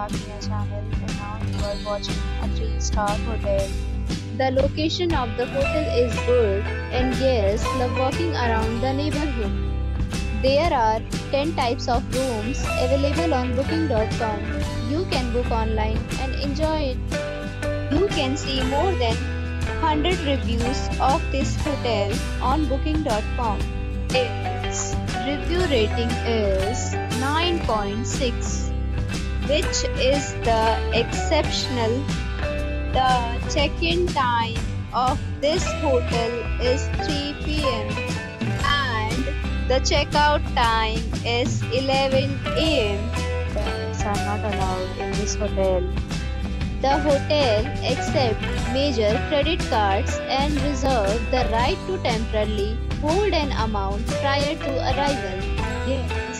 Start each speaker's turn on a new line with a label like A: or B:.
A: Fatimia channel and now you are watching a 3-star hotel.
B: The location of the hotel is good and guests love walking around the neighborhood. There are 10 types of rooms available on booking.com. You can book online and enjoy it. You can see more than 100 reviews of this hotel on booking.com. Its review rating is 9.6 which is the exceptional. The check-in time of this hotel is 3 pm and the checkout time is 11 am.
A: Pets are not allowed in this hotel.
B: The hotel accepts major credit cards and reserve the right to temporarily hold an amount prior to arrival. Guests